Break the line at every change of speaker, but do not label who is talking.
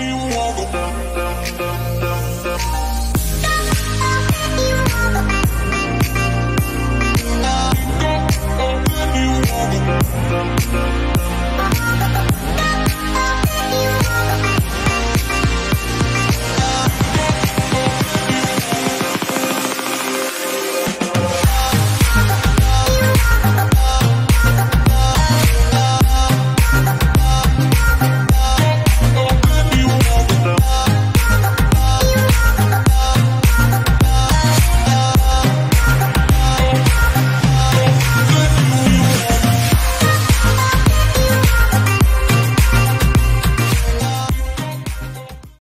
You wanna